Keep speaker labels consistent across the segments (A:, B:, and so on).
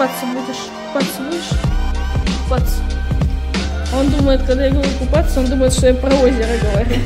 A: Купаться будешь? Купаться будешь? Купаться. Он думает, когда я говорю купаться, он думает, что я про озеро говорю.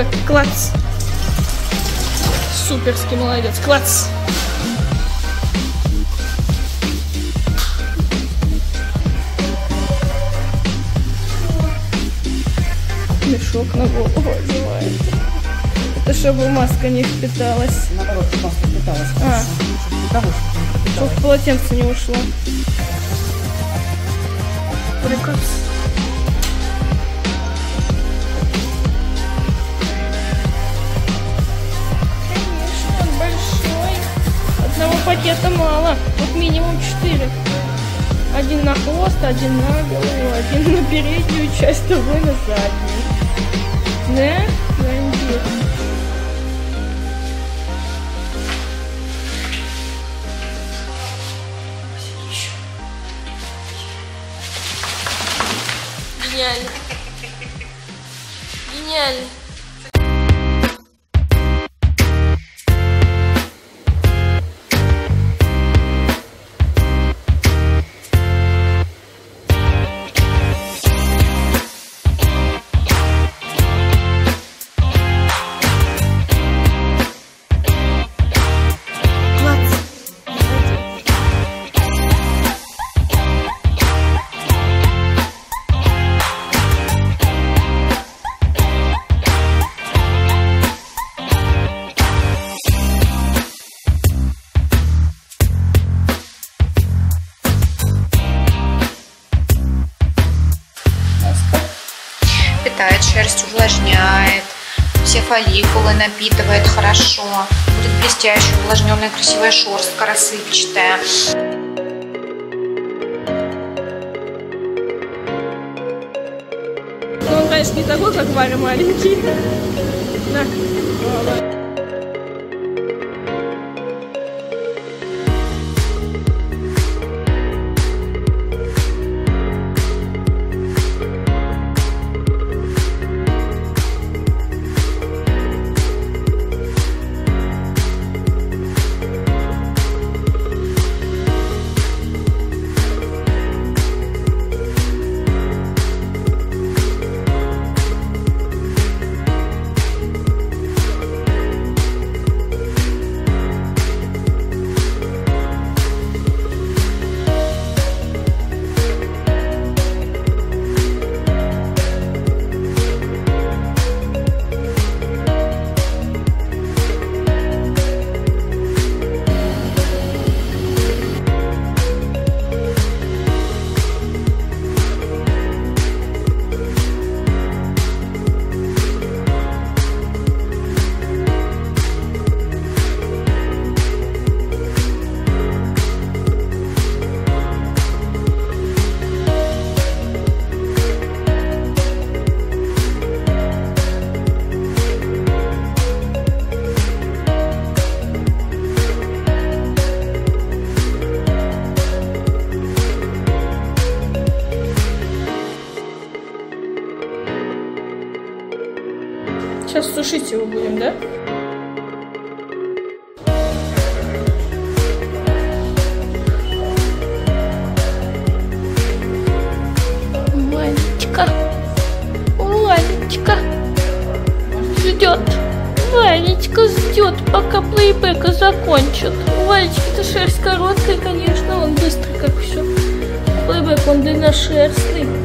A: Давай, клац! Суперский молодец, клац! Мешок на голову одевает. Это чтобы маска не впиталась.
B: Наоборот, маска пыталась.
A: А.
B: Чтобы.
A: Чтоб полотенце не ушло. Прикольно. Одного пакета мало. Тут минимум четыре. Один на хвост, один на голову, один на переднюю часть, другой на заднюю. Да? Гениально. Гениально.
C: Фолликулы напитывает хорошо. Будет блестящая, увлажненная, красивая шерстка, рассыпчатая.
A: Ну, он, конечно, не такой, как Варя маленький. На. Будем, да? Ванечка, Ванечка ждет. Ванечка ждет, пока плейбека закончат. У Ванечки-то шерсть короткая, конечно, он быстро как все. Плейбек, он длинношерстный.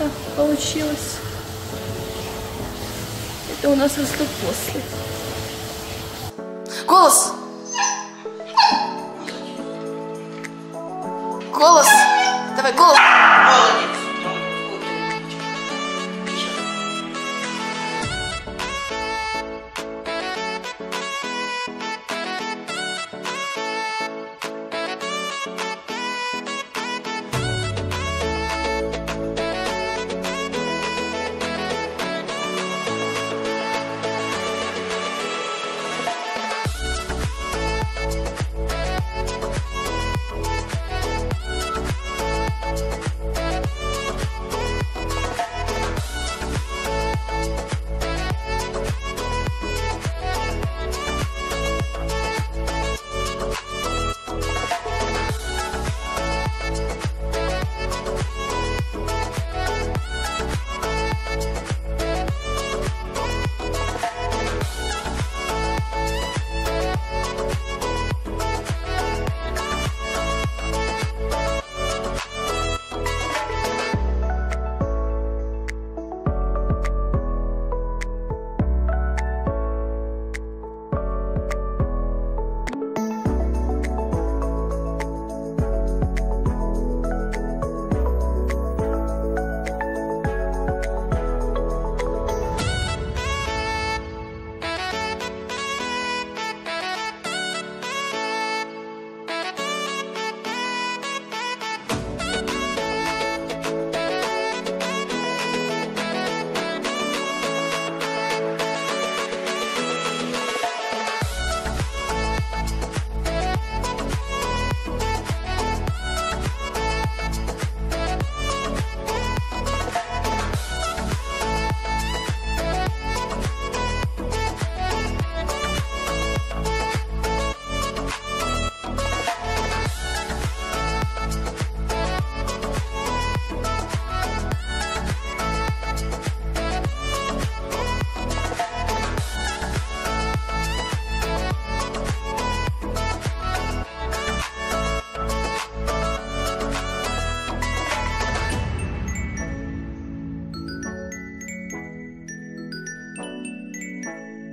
A: Собака получилась. Это у нас растут после.
D: Голос! Голос! Давай, голос!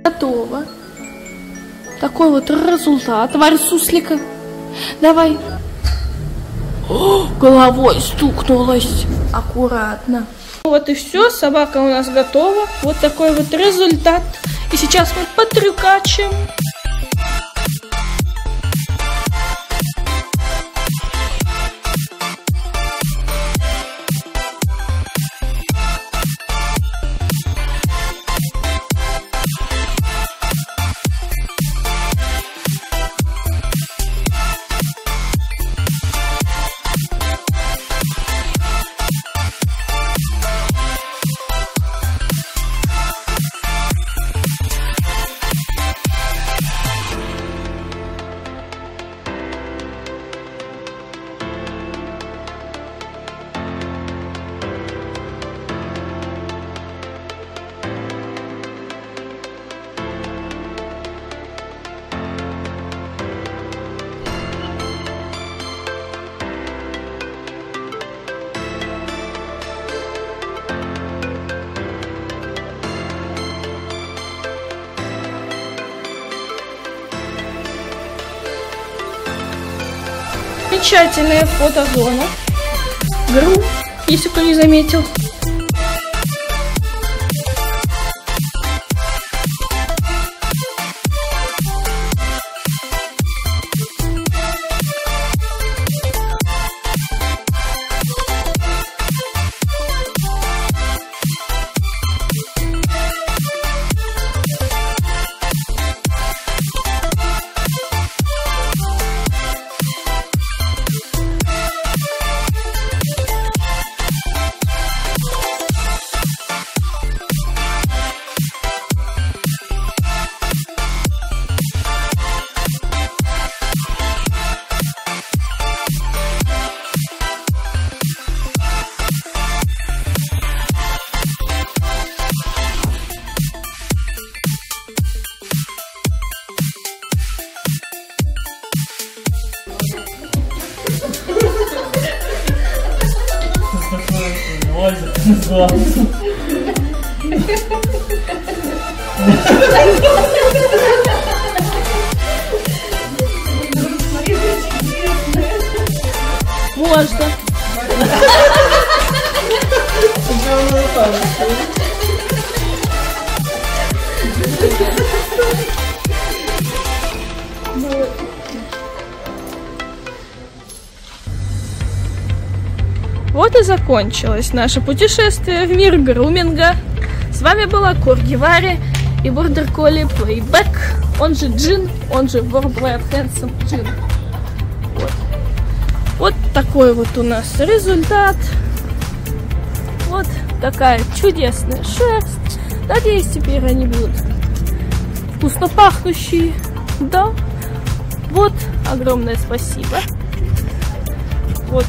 A: Готово. Такой вот результат. Тварь суслика. Давай. О, головой стукнулась. Аккуратно. Вот и все. Собака у нас готова. Вот такой вот результат. И сейчас мы потрюкачем. Замечательная фотозона. Гру, если кто не заметил. 说。И закончилось наше путешествие в мир груминга. С вами была Корги Вари и Бордер Колли Плейбэк, он же Джин, он же Worldwide Handsome Джин. Вот. вот такой вот у нас результат. Вот такая чудесная шерсть. Надеюсь, теперь они будут вкусно пахнущие. Да. Вот, огромное спасибо. Вот.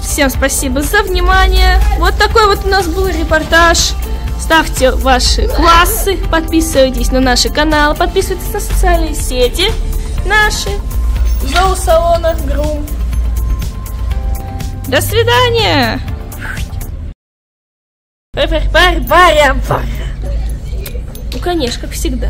A: Всем спасибо за внимание. Вот такой вот у нас был репортаж. Ставьте ваши классы, подписывайтесь на наши каналы, подписывайтесь на социальные сети наши, зоосалона Грум. До свидания! Ну, конечно, как всегда.